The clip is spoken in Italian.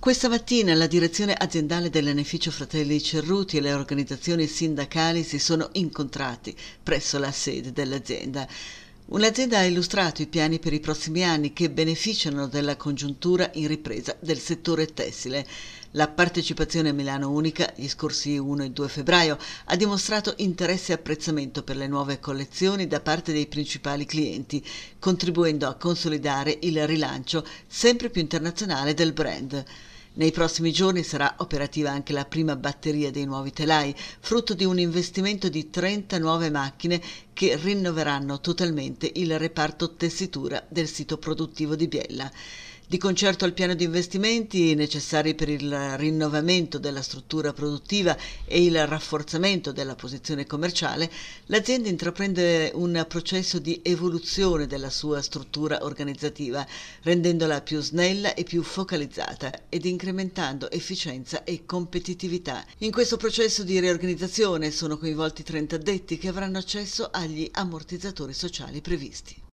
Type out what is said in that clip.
Questa mattina la direzione aziendale dell'Eneficio Fratelli Cerruti e le organizzazioni sindacali si sono incontrati presso la sede dell'azienda. Un'azienda ha illustrato i piani per i prossimi anni che beneficiano della congiuntura in ripresa del settore tessile. La partecipazione a Milano Unica, gli scorsi 1 e 2 febbraio, ha dimostrato interesse e apprezzamento per le nuove collezioni da parte dei principali clienti, contribuendo a consolidare il rilancio sempre più internazionale del brand. Nei prossimi giorni sarà operativa anche la prima batteria dei nuovi telai, frutto di un investimento di 30 nuove macchine che rinnoveranno totalmente il reparto tessitura del sito produttivo di Biella. Di concerto al piano di investimenti necessari per il rinnovamento della struttura produttiva e il rafforzamento della posizione commerciale, l'azienda intraprende un processo di evoluzione della sua struttura organizzativa, rendendola più snella e più focalizzata ed incrementando efficienza e competitività. In questo processo di riorganizzazione sono coinvolti 30 addetti che avranno accesso agli ammortizzatori sociali previsti.